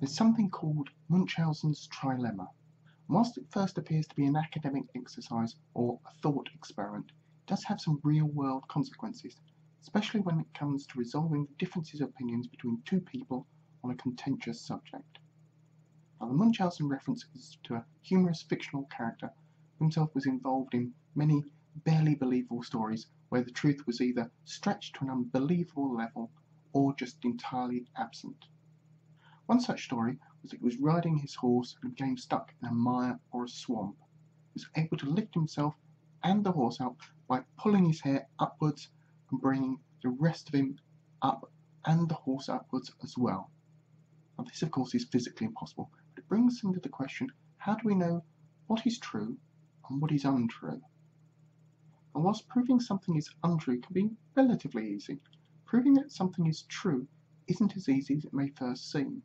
There's something called Munchausen's trilemma. Whilst it first appears to be an academic exercise or a thought experiment, it does have some real world consequences, especially when it comes to resolving the differences of opinions between two people on a contentious subject. Now, the Munchausen reference is to a humorous fictional character who himself was involved in many barely believable stories where the truth was either stretched to an unbelievable level or just entirely absent. One such story was that he was riding his horse and became stuck in a mire or a swamp. He was able to lift himself and the horse out by pulling his hair upwards and bringing the rest of him up and the horse upwards as well. Now, this, of course, is physically impossible, but it brings into the question how do we know what is true and what is untrue? And whilst proving something is untrue can be relatively easy, proving that something is true isn't as easy as it may first seem.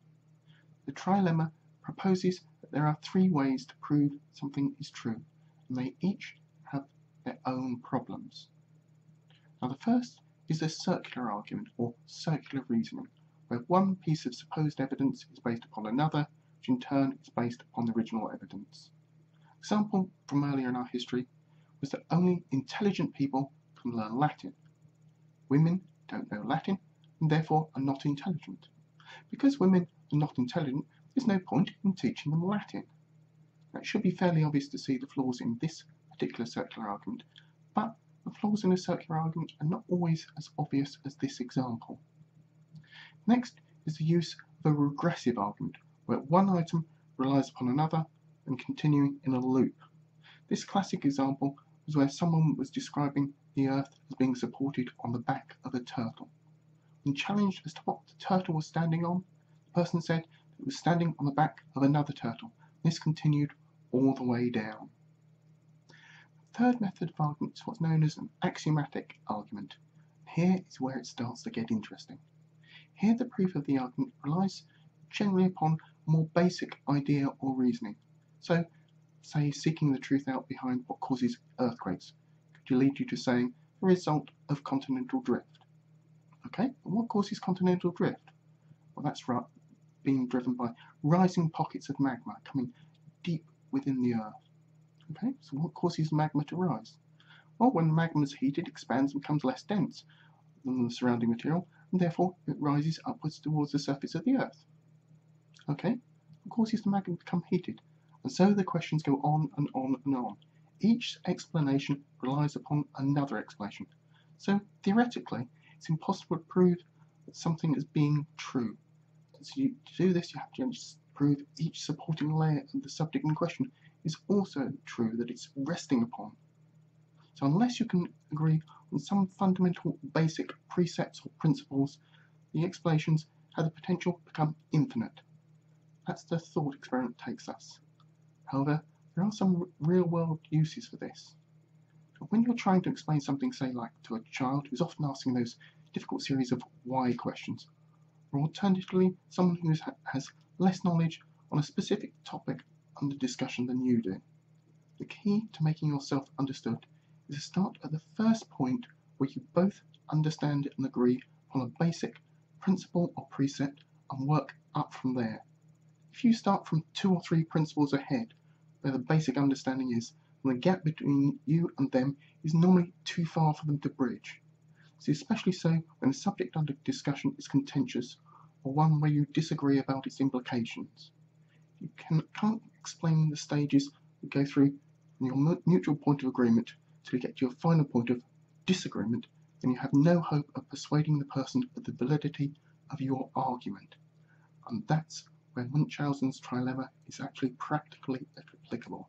The trilemma proposes that there are three ways to prove something is true, and they each have their own problems. Now, the first is a circular argument or circular reasoning, where one piece of supposed evidence is based upon another, which in turn is based upon the original evidence. Example from earlier in our history was that only intelligent people can learn Latin. Women don't know Latin and therefore are not intelligent. Because women are not intelligent, there's no point in teaching them Latin. Now, it should be fairly obvious to see the flaws in this particular circular argument, but the flaws in a circular argument are not always as obvious as this example. Next is the use of a regressive argument, where one item relies upon another and continuing in a loop. This classic example was where someone was describing the Earth as being supported on the back of a turtle. When challenged as to what the turtle was standing on, the person said it was standing on the back of another turtle. This continued all the way down. The third method of argument is what's known as an axiomatic argument. Here is where it starts to get interesting. Here the proof of the argument relies generally upon a more basic idea or reasoning. So, say seeking the truth out behind what causes earthquakes could lead you to saying the result of continental drift. Okay, and what causes continental drift? Well, that's right, being driven by rising pockets of magma coming deep within the Earth. Okay, so what causes magma to rise? Well, when magma is heated, expands and becomes less dense than the surrounding material, and therefore it rises upwards towards the surface of the Earth. Okay, what causes the magma to become heated? And so the questions go on and on and on. Each explanation relies upon another explanation. So theoretically, it's impossible to prove that something is being true. So you, to do this, you have to prove each supporting layer of the subject in question is also true that it's resting upon. So unless you can agree on some fundamental basic precepts or principles, the explanations have the potential to become infinite. That's the thought experiment takes us. However, there are some real world uses for this. When you're trying to explain something, say, like to a child who's often asking those difficult series of why questions, or alternatively, someone who has less knowledge on a specific topic under discussion than you do. The key to making yourself understood is to start at the first point where you both understand and agree on a basic principle or precept and work up from there. If you start from two or three principles ahead, where the basic understanding is, and the gap between you and them is normally too far for them to bridge. This is especially so when the subject under discussion is contentious or one where you disagree about its implications. You can, can't explain the stages you go through from your mutual point of agreement till you get to your final point of disagreement, then you have no hope of persuading the person of the validity of your argument. And that's where Munchausen's trilemma is actually practically applicable.